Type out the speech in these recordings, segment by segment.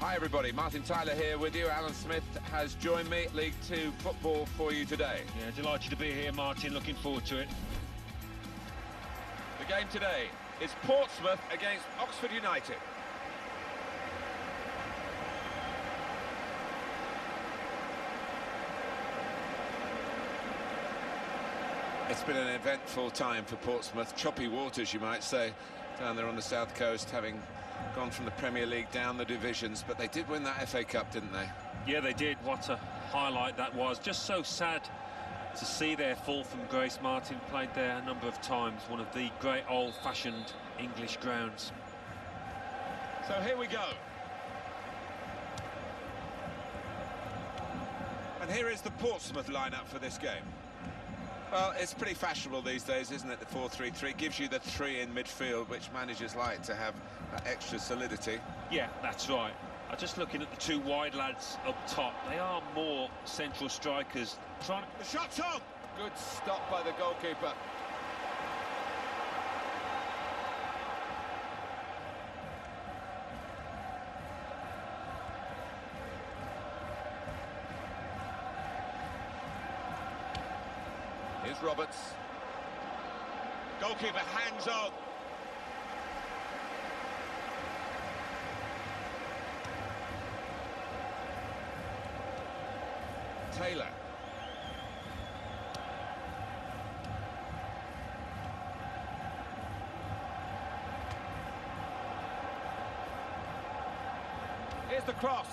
Hi everybody, Martin Tyler here with you. Alan Smith has joined me. League Two football for you today. Yeah, delighted to be here, Martin. Looking forward to it. The game today is Portsmouth against Oxford United. It's been an eventful time for Portsmouth. Choppy waters, you might say, down there on the south coast, having gone from the Premier League down the divisions. But they did win that FA Cup, didn't they? Yeah, they did. What a highlight that was. Just so sad to see their fall from grace. Martin played there a number of times, one of the great old-fashioned English grounds. So here we go. And here is the Portsmouth lineup for this game. Well, it's pretty fashionable these days, isn't it, the 4-3-3? Gives you the three in midfield, which managers like to have that extra solidity. Yeah, that's right. I'm just looking at the two wide lads up top. They are more central strikers. Trying The shot's on! Good stop by the goalkeeper. Here's Roberts. Goalkeeper hands on. Taylor. Here's the cross.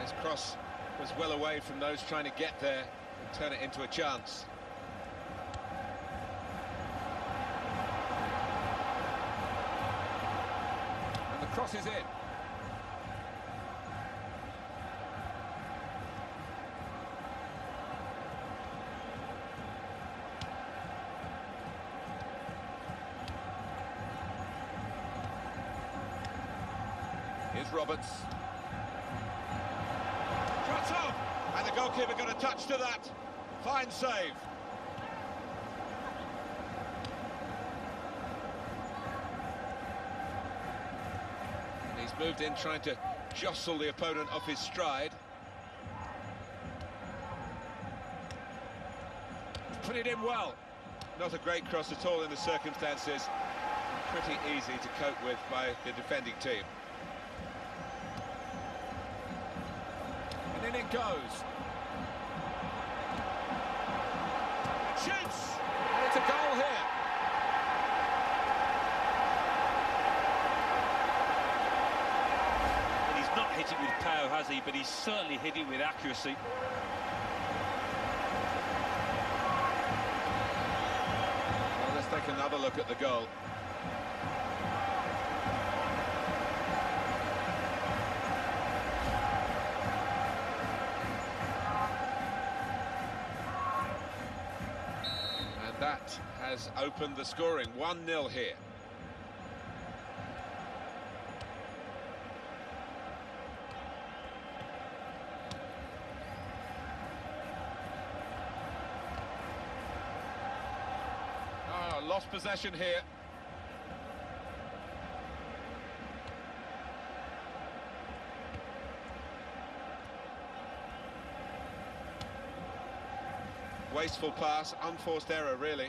His cross was well away from those trying to get there and turn it into a chance. And the cross is in. Here's Roberts. Shots off! And the goalkeeper got a touch to that. Fine save. Moved in trying to jostle the opponent off his stride. Put it in well. Not a great cross at all in the circumstances. Pretty easy to cope with by the defending team. And in it goes. Shoots! And it's a goal here. And he's power, has he? But he's certainly hit it with accuracy. Well, let's take another look at the goal. And that has opened the scoring. 1-0 here. Oh, lost possession here. Wasteful pass, unforced error, really.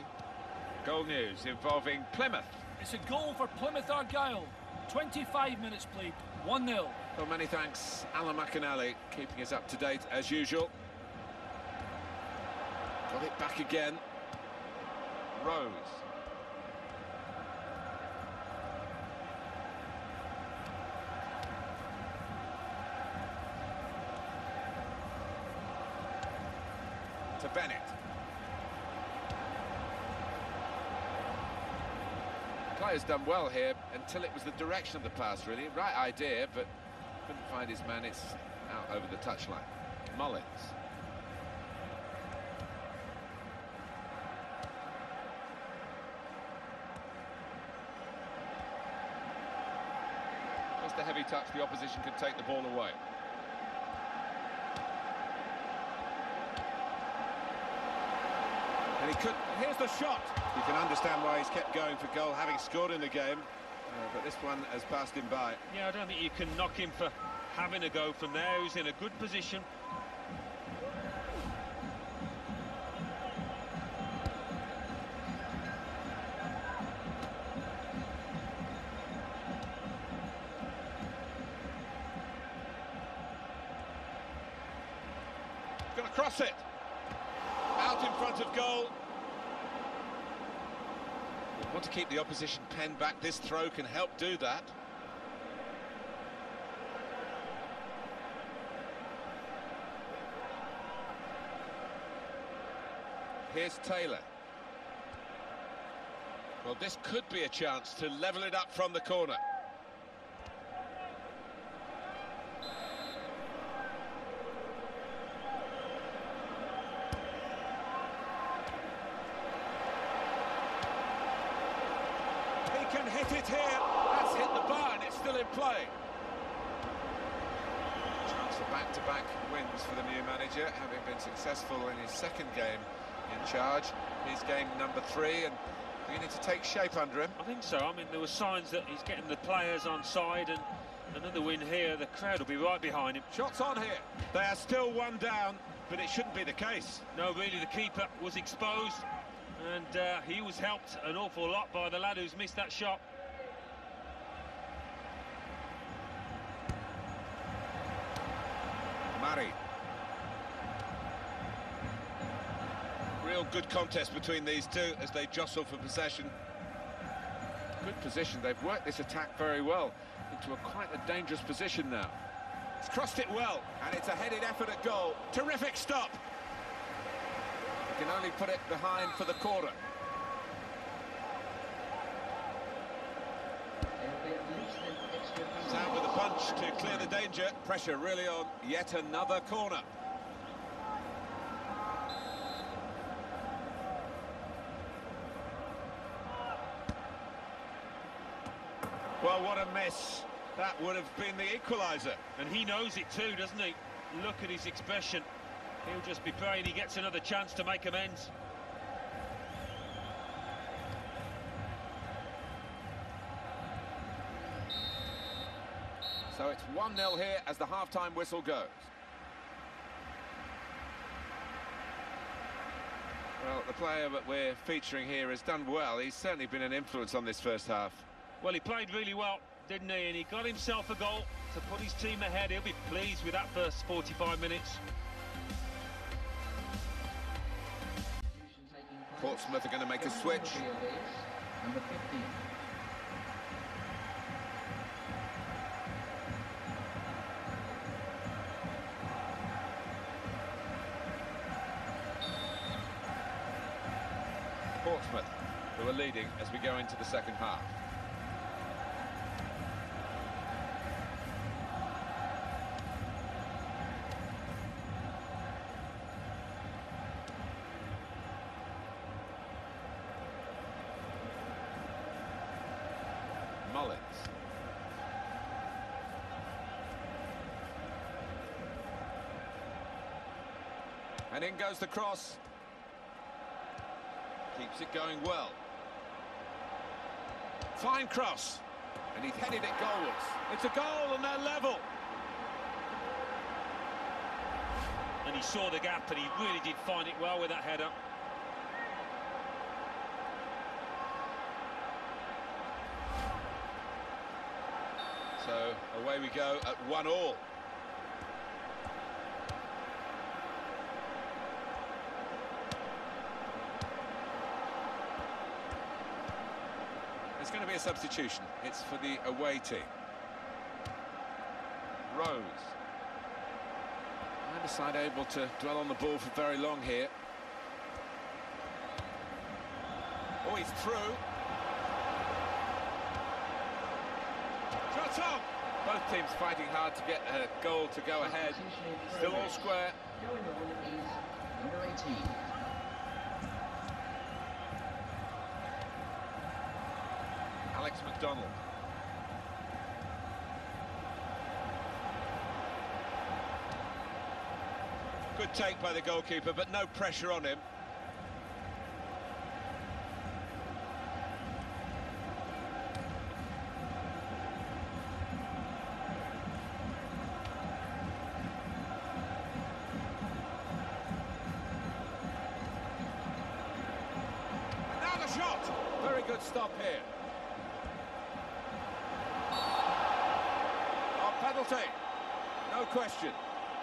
Goal news involving Plymouth. It's a goal for Plymouth Argyle. 25 minutes played, 1-0. Well, many thanks, Alan McInally, keeping us up to date as usual. Got it back again. Rose. To Bennett. Player's done well here until it was the direction of the pass, really. Right idea, but couldn't find his man. It's out over the touchline. Mullins. Just a heavy touch, the opposition could take the ball away. He could, here's the shot. You can understand why he's kept going for goal, having scored in the game. Uh, but this one has passed him by. Yeah, I don't think you can knock him for having a go from there. He's in a good position. Going to cross it. Out in front of goal. Want to keep the opposition pen back. This throw can help do that. Here's Taylor. Well, this could be a chance to level it up from the corner. He can hit it here. That's hit the bar and it's still in play. Chance for back-to-back wins for the new manager, having been successful in his second game in charge. His game number three and beginning to take shape under him. I think so. I mean, there were signs that he's getting the players on side, and another win here, the crowd will be right behind him. Shots on here. They are still one down, but it shouldn't be the case. No, really, the keeper was exposed, and uh, he was helped an awful lot by the lad who's missed that shot. Murray. Good contest between these two as they jostle for possession. Good position. They've worked this attack very well into a quite a dangerous position now. It's crossed it well, and it's a headed effort at goal. Terrific stop. He can only put it behind for the corner. Out with a punch to clear the danger. Pressure really on yet another corner. Well, what a miss. That would have been the equaliser. And he knows it too, doesn't he? Look at his expression. He'll just be praying he gets another chance to make amends. So it's 1-0 here as the half-time whistle goes. Well, the player that we're featuring here has done well. He's certainly been an influence on this first half. Well, he played really well, didn't he? And he got himself a goal to put his team ahead. He'll be pleased with that first 45 minutes. Portsmouth are going to make a switch. Number 15. Portsmouth, who are leading as we go into the second half. Mullins. And in goes the cross. Keeps it going well. Fine cross. And he's headed it goalwards. It's a goal and they're level. And he saw the gap and he really did find it well with that header. So away we go at one all. There's going to be a substitution. It's for the away team. Rose. Neither side able to dwell on the ball for very long here. Oh, he's through. On! Both teams fighting hard to get a goal to go ahead. Still all square. Going on is number 18. Alex McDonald. Good take by the goalkeeper, but no pressure on him.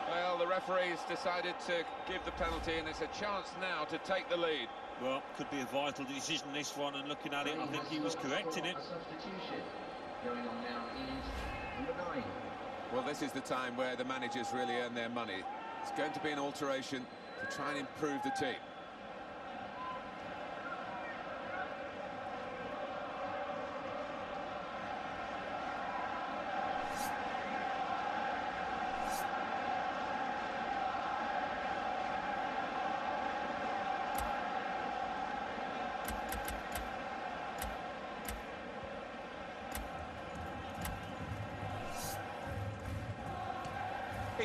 Well, the referee's decided to give the penalty, and it's a chance now to take the lead. Well, could be a vital decision this one, and looking at it, I think he was correct in it. A substitution. Going on now is number nine. Well, this is the time where the managers really earn their money. It's going to be an alteration to try and improve the team.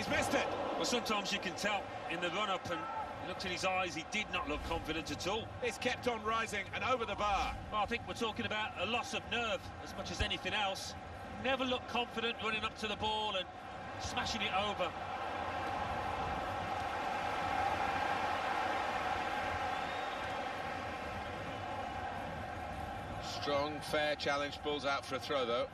He's missed it. Well, sometimes you can tell in the run-up, and you looked in his eyes, he did not look confident at all. It's kept on rising and over the bar. Well, I think we're talking about a loss of nerve as much as anything else. Never looked confident running up to the ball and smashing it over. Strong, fair challenge. Ball's out for a throw, though.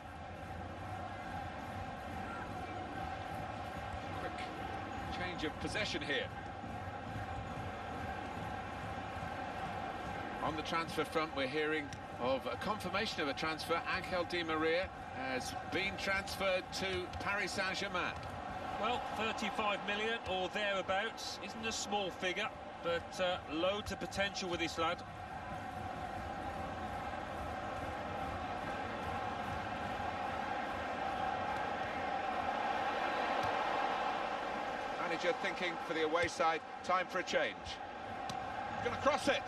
Of possession here. On the transfer front, we're hearing of a confirmation of a transfer. Angel Di Maria has been transferred to Paris Saint-Germain. Well, 35 million or thereabouts isn't a small figure, but uh, loads of potential with this lad. Manager thinking for the away side, time for a change. Going to cross it.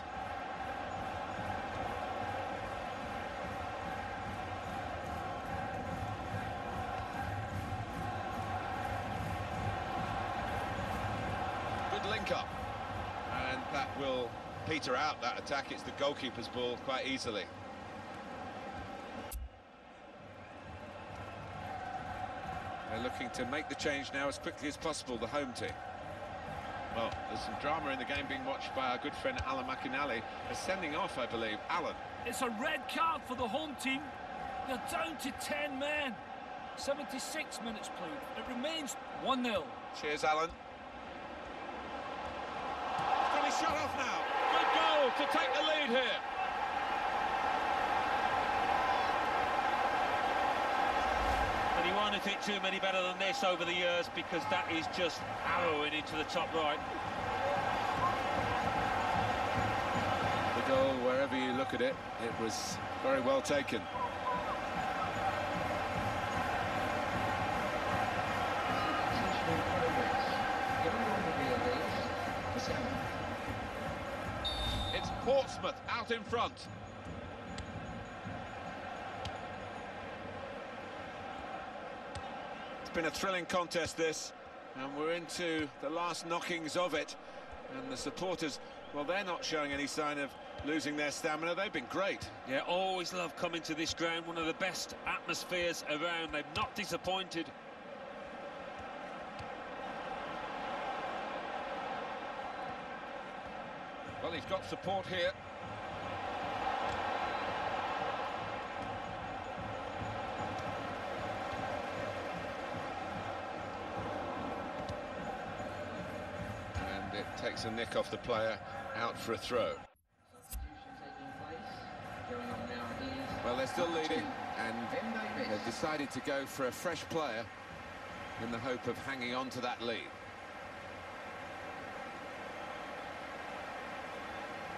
Good link up. And that will peter out that attack. It's the goalkeeper's ball quite easily. They're looking to make the change now as quickly as possible, the home team. Well, there's some drama in the game being watched by our good friend Alan McInally. They're sending off, I believe. Alan. It's a red card for the home team. They're down to 10 men. 76 minutes played. It remains 1-0. Cheers, Alan. Got his shot off now. Good goal to take the lead here. Hit too many better than this over the years because that is just arrowing into the top right. The goal, wherever you look at it, it was very well taken. It's Portsmouth out in front. Been a thrilling contest, this, and we're into the last knockings of it. And the supporters, well, they're not showing any sign of losing their stamina. They've been great. Yeah, always love coming to this ground. One of the best atmospheres around. They've not disappointed. Well, he's got support here. And it takes a nick off the player, out for a throw. Substitution taking place. Going on now is Well, they're still leading, and they've decided to go for a fresh player in the hope of hanging on to that lead.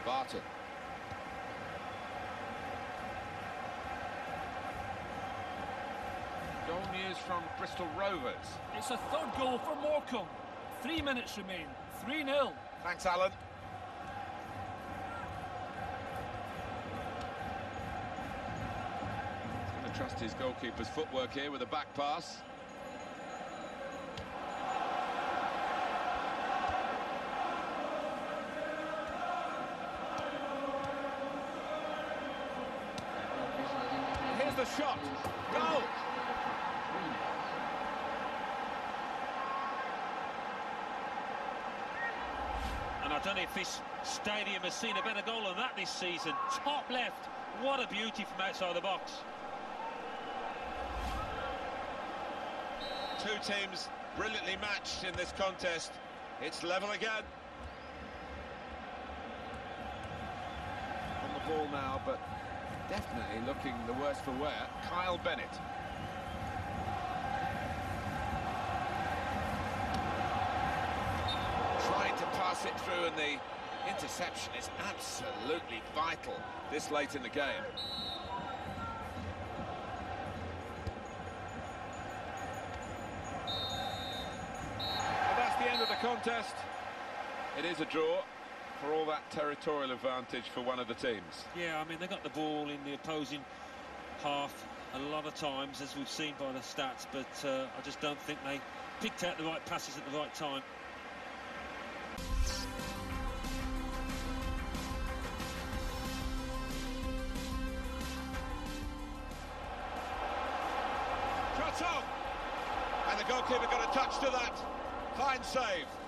Barton. Goal news from Bristol Rovers. It's a third goal for Morecambe. Three minutes remain. 3-0. Thanks, Alan. He's going to trust his goalkeeper's footwork here with a back pass. Here's the shot. Goal. I don't know if this stadium has seen a better goal than that this season. Top left, What a beauty from outside the box. Two teams brilliantly matched in this contest. It's level again. On the ball now, but definitely looking the worse for wear. Kyle Bennett. Trying to pass it through and the interception is absolutely vital this late in the game. Well, that's the end of the contest. It is a draw for all that territorial advantage for one of the teams. Yeah, I mean, they got the ball in the opposing half a lot of times, as we've seen by the stats, but uh, I just don't think they picked out the right passes at the right time. To that. Fine save.